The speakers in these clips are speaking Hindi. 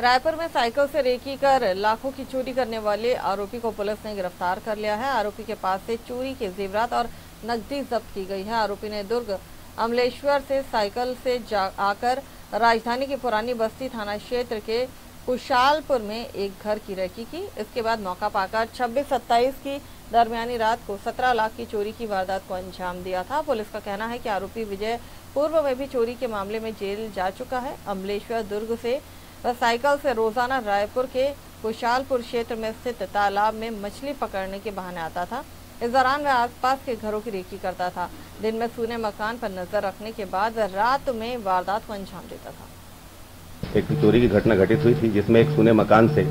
रायपुर में साइकिल से रेकी कर लाखों की चोरी करने वाले आरोपी को पुलिस ने गिरफ़्तार कर लिया है। आरोपी के पास से चोरी के जेवरात और नकदी जब्त की गई है। आरोपी ने दुर्ग अमलेश्वर से साइकिल से आकर राजधानी की पुरानी बस्ती थाना क्षेत्र के कुशालपुर में एक घर की रेकी की। इसके बाद मौका पाकर 26-27 की दरमियानी रात को 17 लाख की चोरी की वारदात को अंजाम दिया था। पुलिस का कहना है कि आरोपी विजय पूर्व में भी चोरी के मामले में जेल जा चुका है। अमलेश्वर दुर्ग से साइकिल से रोज़ाना रायपुर के कुशालपुर क्षेत्र में स्थित तालाब में मछली पकड़ने के बहाने आता था। इस दौरान वह आसपास के घरों की रेखी करता था। दिन में सूने मकान पर नज़र रखने के बाद रात में वारदात को अंजाम देता था। एक चोरी की घटना घटित हुई थी, जिसमें एक सुने मकान से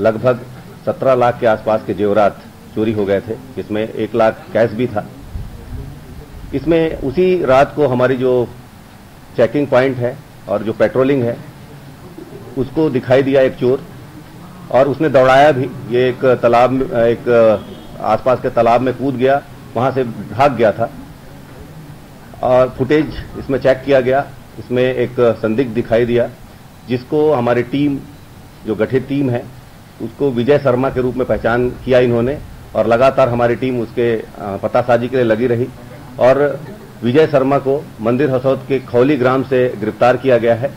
लगभग 17 लाख के आसपास के जेवरात चोरी हो गए थे, जिसमें एक लाख कैश भी था। इसमें उसी रात को हमारी जो चेकिंग पॉइंट है और जो पेट्रोलिंग है उसको दिखाई दिया एक चोर, और उसने दौड़ाया भी। ये एक तालाब एक आसपास के तालाब में कूद गया, वहाँ से भाग गया था। और फुटेज इसमें चेक किया गया, इसमें एक संदिग्ध दिखाई दिया, जिसको हमारी टीम, जो गठित टीम है, उसको विजय शर्मा के रूप में पहचान किया इन्होंने, और लगातार हमारी टीम उसके पतासाजी के लिए लगी रही। और विजय शर्मा को मंदिर हसौद के खौली ग्राम से गिरफ़्तार किया गया है।